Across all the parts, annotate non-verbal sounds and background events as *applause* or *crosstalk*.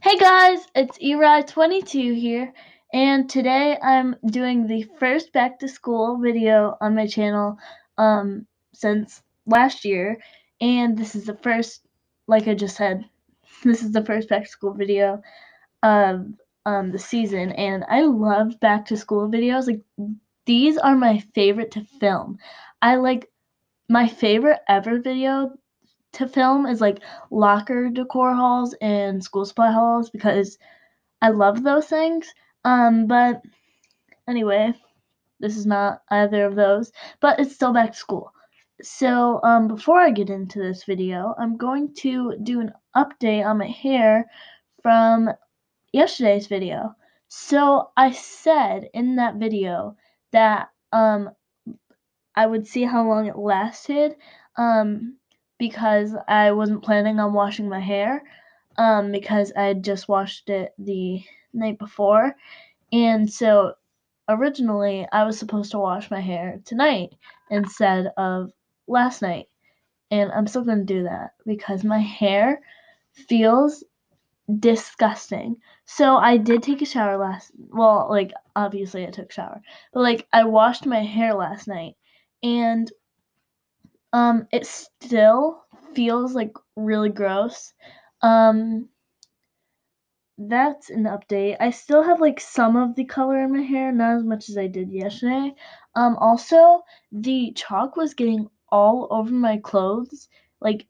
Hey guys, it's Eri22 here, and today I'm doing the first back to school video on my channel um, since last year, and this is the first, like I just said, *laughs* this is the first back to school video of um, the season, and I love back to school videos. Like these are my favorite to film. I like my favorite ever video to film is like locker decor hauls and school supply hauls because I love those things. Um, but anyway, this is not either of those, but it's still back to school. So, um, before I get into this video, I'm going to do an update on my hair from yesterday's video. So, I said in that video that um, I would see how long it lasted. Um, because I wasn't planning on washing my hair um, because I had just washed it the night before. And so originally I was supposed to wash my hair tonight instead of last night. And I'm still going to do that because my hair feels disgusting. So I did take a shower last well, like obviously I took shower. But like I washed my hair last night and um, it still feels like really gross. Um, that's an update. I still have like some of the color in my hair, not as much as I did yesterday. Um, also, the chalk was getting all over my clothes, like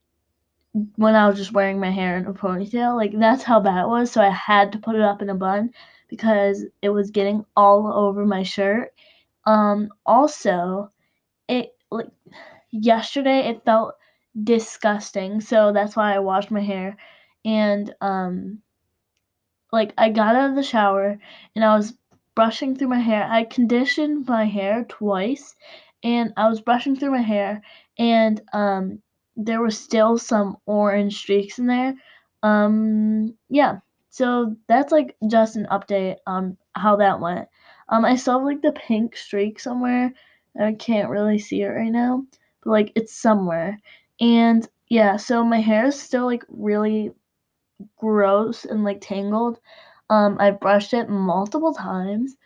when I was just wearing my hair in a ponytail. Like that's how bad it was. So I had to put it up in a bun because it was getting all over my shirt. Um, also, it like yesterday it felt disgusting. So that's why I washed my hair. And um like I got out of the shower and I was brushing through my hair. I conditioned my hair twice and I was brushing through my hair and um there were still some orange streaks in there. Um yeah. So that's like just an update on how that went. Um I saw like the pink streak somewhere. I can't really see it right now but like it's somewhere. And yeah, so my hair is still like really gross and like tangled. Um, I brushed it multiple times.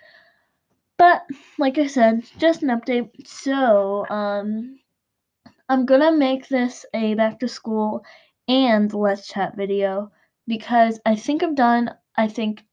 But like I said, just an update. So, um, I'm gonna make this a back to school and let's chat video because I think I've done I think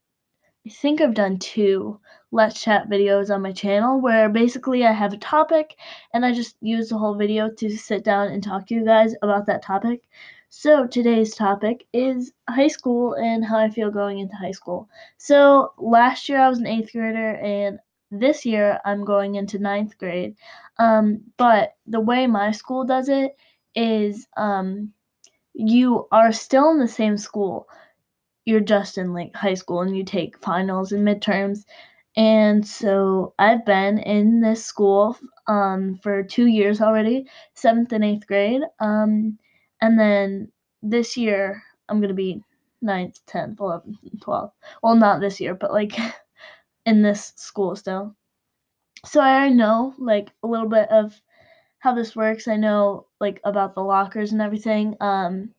I think I've done two Let's Chat videos on my channel where basically I have a topic and I just use the whole video to sit down and talk to you guys about that topic. So today's topic is high school and how I feel going into high school. So last year I was an eighth grader and this year I'm going into ninth grade. Um, but the way my school does it is um, you are still in the same school you're just in like high school and you take finals and midterms. And so I've been in this school um, for two years already, seventh and eighth grade. Um, and then this year I'm gonna be ninth, tenth, eleventh, twelfth. Well, not this year, but like *laughs* in this school still. So I already know like a little bit of how this works. I know like about the lockers and everything. Um,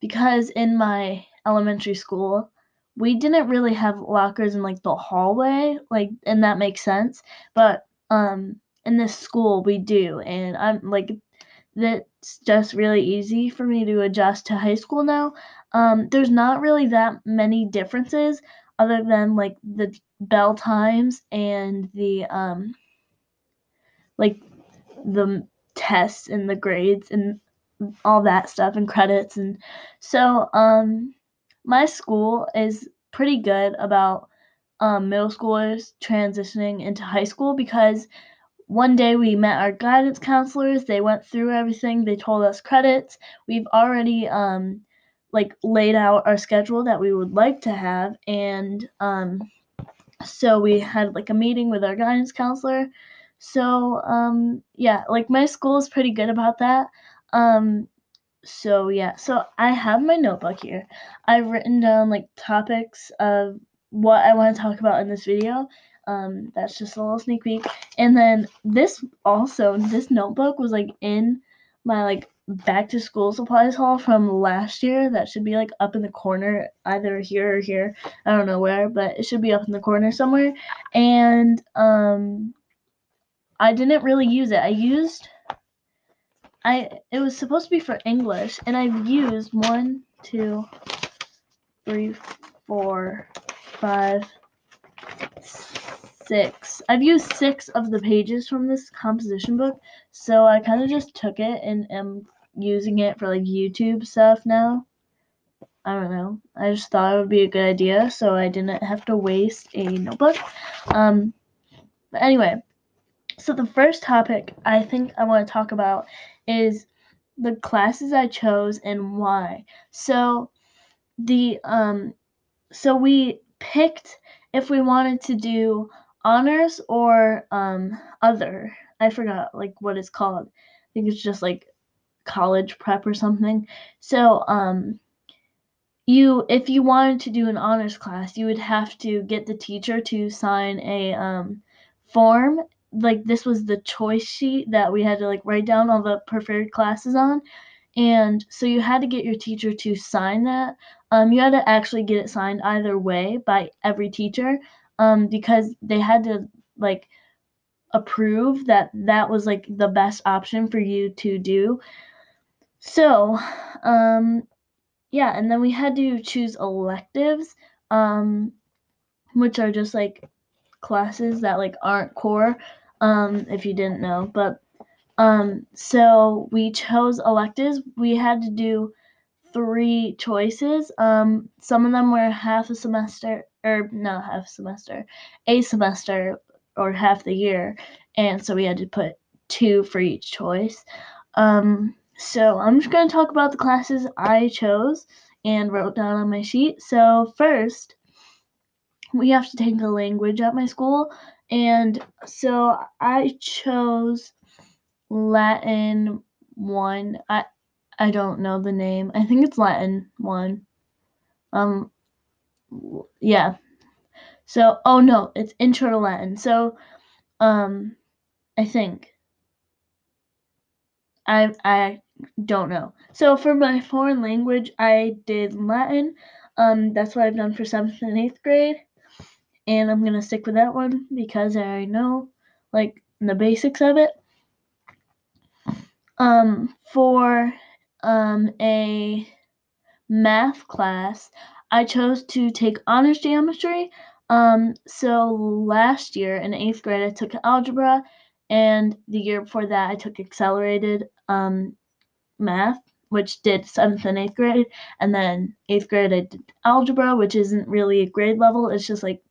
because in my elementary school, we didn't really have lockers in like the hallway, like and that makes sense. But um in this school we do and I'm like that's just really easy for me to adjust to high school now. Um there's not really that many differences other than like the bell times and the um like the tests and the grades and all that stuff and credits and so um my school is pretty good about um, middle schoolers transitioning into high school because one day we met our guidance counselors they went through everything they told us credits. We've already um, like laid out our schedule that we would like to have and um, so we had like a meeting with our guidance counselor. So um, yeah like my school is pretty good about that. Um, so yeah, so I have my notebook here. I've written down like topics of what I want to talk about in this video. Um, that's just a little sneak peek. And then this also, this notebook was like in my like back to school supplies haul from last year that should be like up in the corner either here or here i don't know where but it should be up in the corner somewhere and um i didn't really use it i used i it was supposed to be for english and i've used one two three four five six i've used six of the pages from this composition book so i kind of just took it and am using it for like YouTube stuff now. I don't know. I just thought it would be a good idea so I didn't have to waste a notebook. Um, but anyway, so the first topic I think I want to talk about is the classes I chose and why. So the um so we picked if we wanted to do honors or um other. I forgot like what it's called. I think it's just like college prep or something. So, um, you if you wanted to do an honors class, you would have to get the teacher to sign a um, form. Like this was the choice sheet that we had to like write down all the preferred classes on. And so you had to get your teacher to sign that. Um, you had to actually get it signed either way by every teacher um, because they had to like approve that that was like the best option for you to do. So, um, yeah, and then we had to choose electives, um, which are just like classes that like aren't core, um, if you didn't know. But um, so we chose electives. We had to do three choices. Um, some of them were half a semester, or not half a semester, a semester, or half the year, and so we had to put two for each choice. Um, so I'm just going to talk about the classes I chose and wrote down on my sheet. So first, we have to take a language at my school, and so I chose Latin one. I I don't know the name. I think it's Latin one. Um, yeah. So oh no, it's Intro to Latin. So, um, I think. I I don't know. So for my foreign language, I did Latin. Um, that's what I've done for seventh and eighth grade, and I'm gonna stick with that one because I know like the basics of it. Um, for um a math class, I chose to take honors geometry. Um, so last year in eighth grade, I took algebra, and the year before that, I took accelerated um math, which did seventh and eighth grade, and then eighth grade I did algebra, which isn't really a grade level, it's just like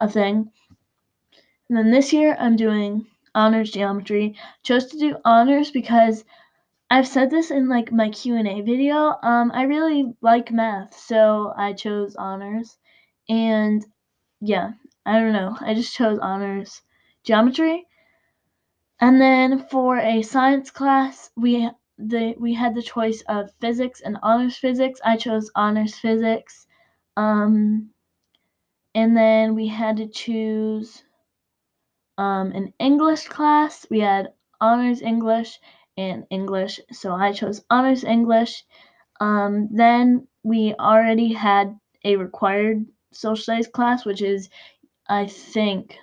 a thing. And then this year I'm doing honors geometry. Chose to do honors because I've said this in like my Q&A video. Um, I really like math, so I chose honors. And yeah, I don't know. I just chose honors geometry. And then for a science class, we the we had the choice of physics and honors physics. I chose honors physics. Um, and then we had to choose um, an English class. We had honors English and English, so I chose honors English. Um, then we already had a required social class, which is, I think,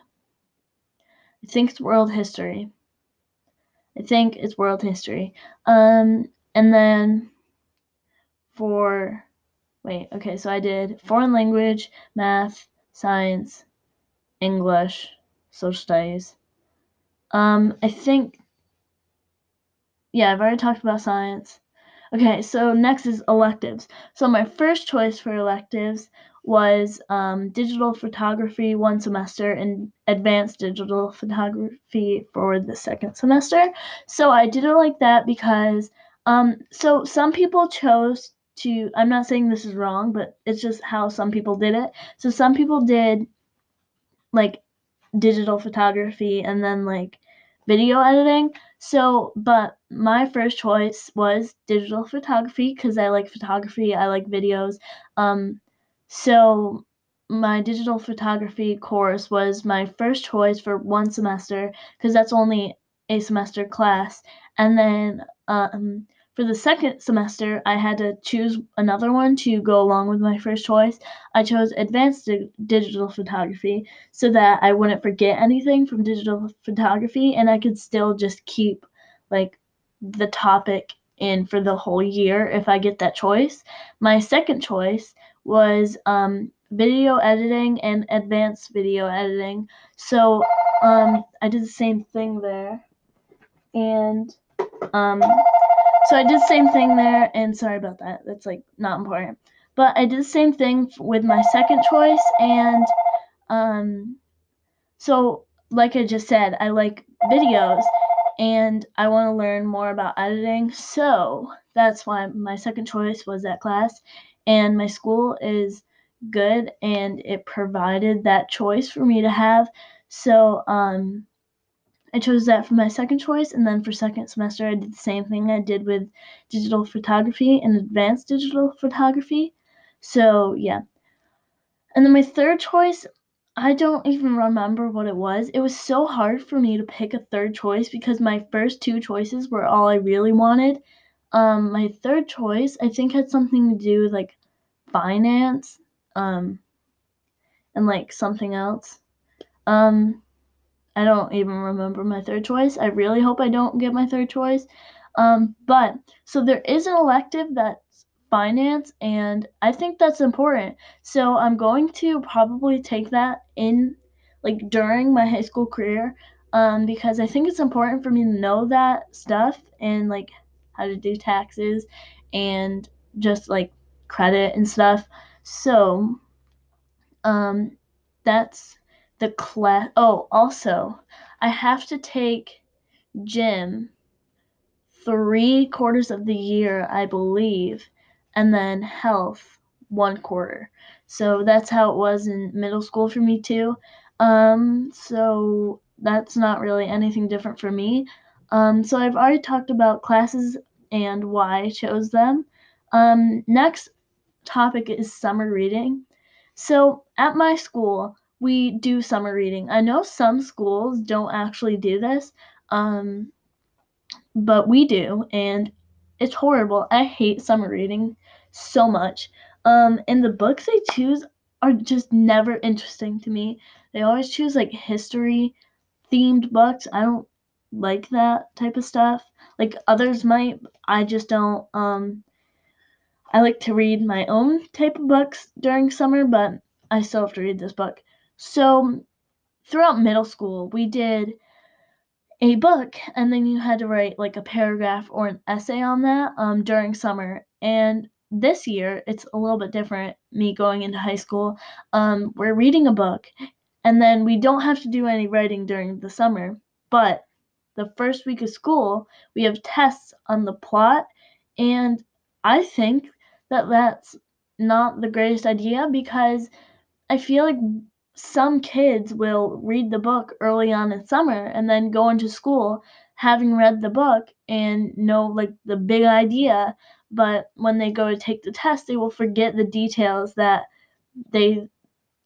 I think it's world history. I think it's world history. Um, and then for wait, okay, so I did foreign language, math, science, English, social studies. Um, I think yeah, I've already talked about science. Okay, so next is electives. So my first choice for electives was um, digital photography one semester and advanced digital photography for the second semester. So I did it like that because um, so some people chose to I'm not saying this is wrong, but it's just how some people did it. So some people did like digital photography and then like video editing. So, but my first choice was digital photography because I like photography, I like videos. Um, so my digital photography course was my first choice for one semester because that's only a semester class. And then um, for the second semester, I had to choose another one to go along with my first choice. I chose advanced di- digital photography so that I wouldn't forget anything from digital photography and I could still just keep like the topic in for the whole year if I get that choice. My second choice was um, video editing and advanced video editing. So um, I did the same thing there. And um, so I did the same thing there, and sorry about that. That's like not important. But I did the same thing with my second choice, and um, so like I just said, I like videos, and I want to learn more about editing. So that's why my second choice was that class, and my school is good, and it provided that choice for me to have. So um, I chose that for my second choice, and then for second semester, I did the same thing I did with digital photography and advanced digital photography. So, yeah. And then my third choice, I don't even remember what it was. It was so hard for me to pick a third choice because my first two choices were all I really wanted. Um, my third choice, I think, had something to do with like finance, um, and like something else. Um, I don't even remember my third choice. I really hope I don't get my third choice. Um, but so there is an elective that's finance, and I think that's important. So I'm going to probably take that in like during my high school career um, because I think it's important for me to know that stuff and like how to do taxes and just like credit and stuff. So um, that's the class. Oh, also, I have to take gym three quarters of the year, I believe, and then health one quarter. So that's how it was in middle school for me too. Um, so that's not really anything different for me. Um, so I've already talked about classes and why I chose them. Um, next topic is summer reading. So at my school, we do summer reading. I know some schools don't actually do this, um, but we do, and it's horrible. I hate summer reading so much. Um, and the books they choose are just never interesting to me. They always choose like history themed books. I don't like that type of stuff. Like others might, I just don't. Um, I like to read my own type of books during summer, but I still have to read this book. So throughout middle school, we did a book, and then you had to write like a paragraph or an essay on that um, during summer. And this year, it's a little bit different. Me going into high school, um, we're reading a book, and then we don't have to do any writing during the summer. But the first week of school, we have tests on the plot, and I think that that's not the greatest idea because I feel like some kids will read the book early on in summer and then go into school having read the book and know like the big idea. But when they go to take the test they will forget the details that they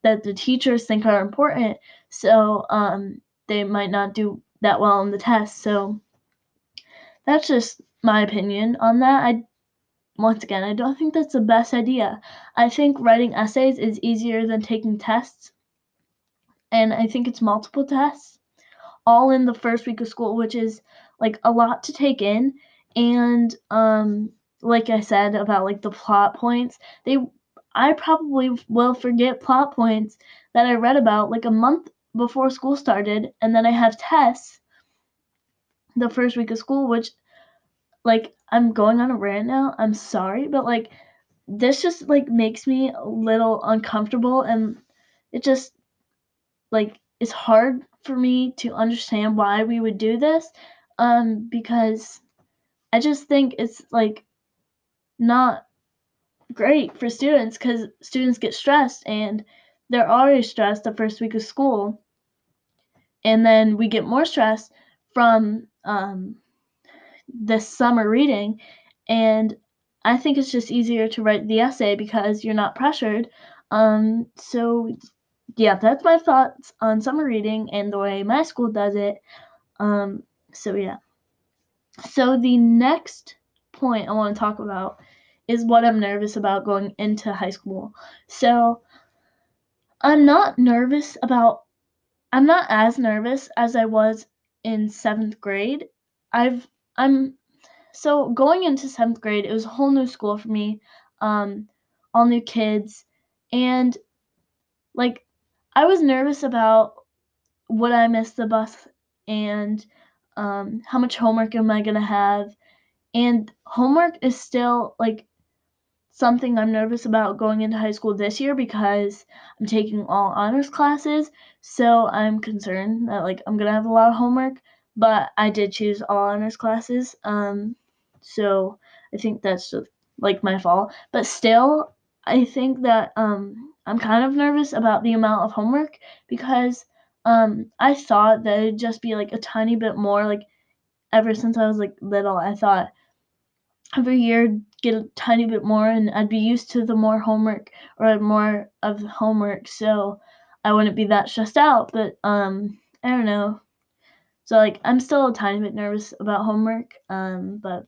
that the teachers think are important. So um, they might not do that well on the test. So that's just my opinion on that. I once again i don't think that's the best idea. I think writing essays is easier than taking tests and I think it's multiple tests all in the first week of school, which is like a lot to take in. And um, like I said about like the plot points, they I probably will forget plot points that I read about like a month before school started, and then I have tests the first week of school, which like I'm going on a rant now. I'm sorry, but like this just like makes me a little uncomfortable and it just like it's hard for me to understand why we would do this um because I just think it's like not great for students cuz students get stressed and they're already stressed the first week of school. And then we get more stress from um this summer reading. And I think it's just easier to write the essay because you're not pressured. Um so yeah, that's my thoughts on summer reading and the way my school does it. Um, so yeah. So the next point I want to talk about is what I'm nervous about going into high school. So, I'm not nervous about I'm not as nervous as I was in 7th grade. I've I'm so going into 7th grade, it was a whole new school for me. Um all new kids and like I was nervous about would I miss the bus and um, how much homework am I going to have? And homework is still like something I'm nervous about going into high school this year because I'm taking all honors classes. So I'm concerned that like I'm going to have a lot of homework, but I did choose all honors classes. Um, so I think that's just like my fault. But still, I think that um, I'm kind of nervous about the amount of homework because um, I thought that it'd just be like a tiny bit more. Like ever since I was like little, I thought every year get a tiny bit more, and I'd be used to the more homework or more of homework, so I wouldn't be that stressed out. But um, I don't know. So like I'm still a tiny bit nervous about homework, um, but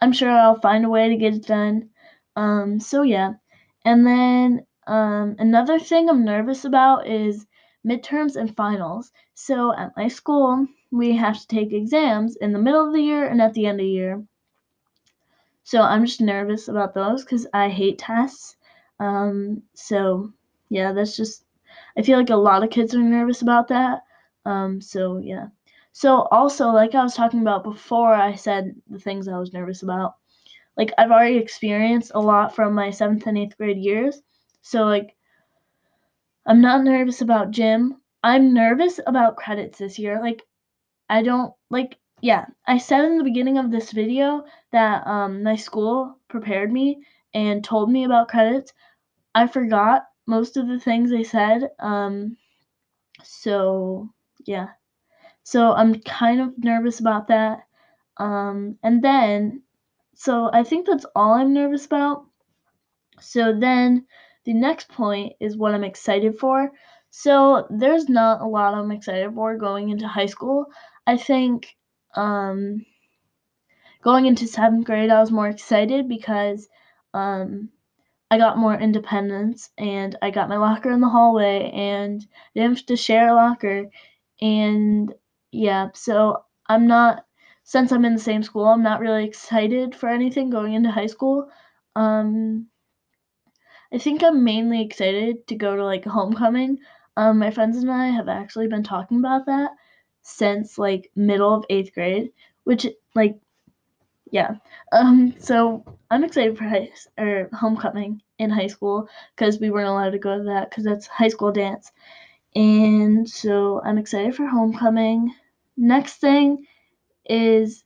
I'm sure I'll find a way to get it done. Um, so yeah, and then um, another thing I'm nervous about is midterms and finals. So at my school, we have to take exams in the middle of the year and at the end of the year. So I'm just nervous about those because I hate tests. Um, so yeah, that's just, I feel like a lot of kids are nervous about that. Um, so yeah. So also, like I was talking about before, I said the things I was nervous about. Like I've already experienced a lot from my seventh and eighth grade years. So like I'm not nervous about gym. I'm nervous about credits this year. Like, I don't, like, yeah, I said in the beginning of this video that um, my school prepared me and told me about credits. I forgot most of the things they said. Um, so, yeah. So I'm kind of nervous about that. Um, and then, so I think that's all I'm nervous about. So then the next point is what I'm excited for. So there's not a lot I'm excited for going into high school. I think um, going into seventh grade, I was more excited because um, I got more independence and I got my locker in the hallway and I didn't have to share a locker. And yeah, so I'm not, since I'm in the same school, I'm not really excited for anything going into high school. Um, I think I'm mainly excited to go to like homecoming. Um, my friends and I have actually been talking about that since like middle of eighth grade, which like yeah. Um, so I'm excited for high or homecoming in high school because we weren't allowed to go to that because that's high school dance, and so I'm excited for homecoming. Next thing is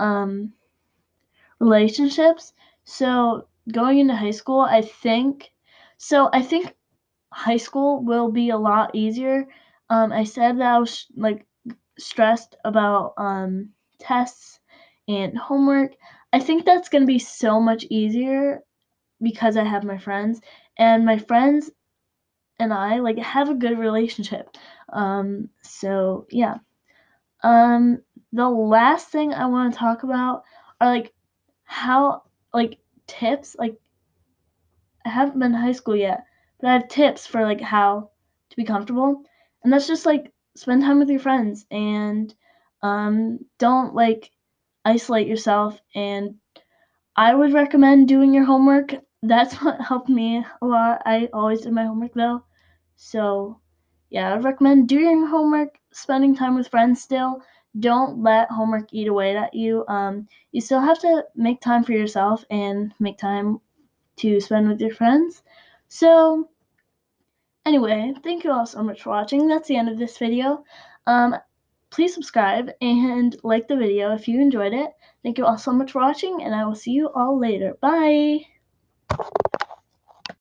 um relationships. So going into high school, I think so. I think high school will be a lot easier. Um, I said that I was like stressed about um, tests and homework. I think that's gonna be so much easier because I have my friends and my friends and I like have a good relationship. Um, so yeah. Um, the last thing I want to talk about are like how like tips like I haven't been to high school yet, but I have tips for like how to be comfortable. And that's just like spend time with your friends and um, don't like isolate yourself and I would recommend doing your homework. *laughs* That's what helped me a lot. I always did my homework though. So, yeah, I would recommend doing your homework, spending time with friends still, don't let homework eat away at you. Um, you still have to make time for yourself and make time to spend with your friends. So, anyway, thank you all so much for watching. That's the end of this video. Um, please subscribe and like the video if you enjoyed it. Thank you all so much for watching, and I will see you all later. Bye!